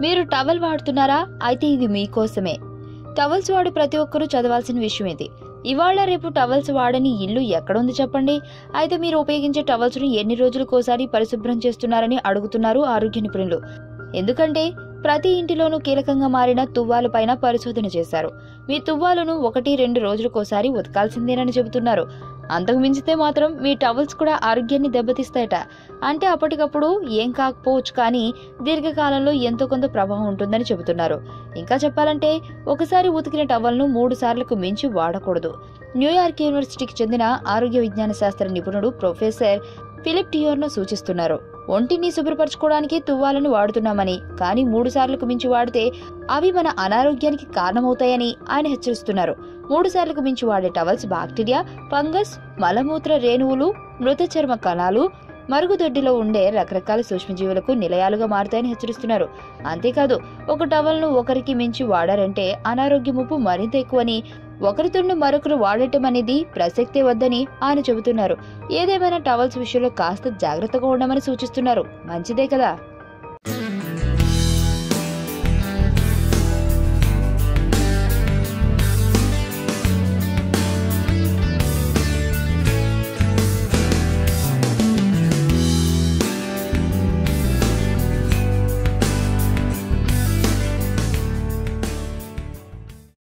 మీరు టవల్ వాడుతున్నారా? అయితే ఇది మీకోసమే. టవల్స్ వాడు ప్రతి ఒక్కరూ చదవాల్సిన విషయం ఇది ఇవాళ రేపు టవల్స్ వాడని ఇల్లు ఎక్కడుంది చెప్పండి? అయితే మీరు ఉపయోగించే టవల్స్ను ఎన్ని రోజులకోసారి పరిశుభ్రం చేస్తున్నారని అడుగుతున్నారు ఆరోగ్య నిపుణులు ఎందుకంటే ప్రతి ఇంటిలోనూ కీలకంగా మారిన తువ్వాల పైన పరిశోధన చేశారు. మీ తువ్వాలను ఒకటి రెండు రోజులకోసారి ఉతకాల్సిందేనని చెబుతున్నారు. అంతకు మించితే మాత్రం మీ టవల్స్ కూడా ఆరోగ్యాన్ని దెబ్బతీస్తాయట. అంటే అప్పటికప్పుడు ఏం కాకపోవచ్చు కానీ దీర్ఘకాలంలో ఎంతో కొంత ప్రభావం ఉంటుందని చెబుతున్నారు. ఇంకా చెప్పాలంటే ఒకసారి ఉతికిన టవల్ను మూడు సార్లకు మించి వాడకూడదు. న్యూయార్క్ యూనివర్సిటీకి చెందిన ఆరోగ్య విజ్ఞాన శాస్త్ర నిపుణుడు ప్రొఫెసర్ ఫిలిప్ టియోర్ను సూచిస్తున్నారు. ఒంటిని శుభ్రపరచుకోవడానికి తువ్వాలను వాడుతున్నామని కానీ మూడు సార్లకు మించి వాడితే అవి మన అనారోగ్యానికి కారణమవుతాయని ఆయన హెచ్చరిస్తున్నారు. మూడు సార్లకు మించి వాడే టవల్స్ బాక్టీరియా ఫంగస్ మలమూత్ర రేణువులు మృత చర్మ కణాలు మరుగుదొడ్డిలో ఉండే రకరకాల సూక్ష్మజీవులకు నిలయాలుగా మారుతాయని హెచ్చరిస్తున్నారు. అంతేకాదు ఒక టవల్ను ఒకరికి మించి వాడారంటే అనారోగ్య ముప్పు మరింత ఎక్కువని ఒకరితోండి మరొకరు వాడటం అనేది ప్రసక్తే వద్దని ఆయన చెబుతున్నారు. ఏదేమైనా టవల్స్ విషయంలో కాస్త జాగ్రత్తగా ఉండమని సూచిస్తున్నారు. మంచిదే కదా?